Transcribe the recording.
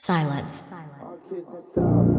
Silence. Silence.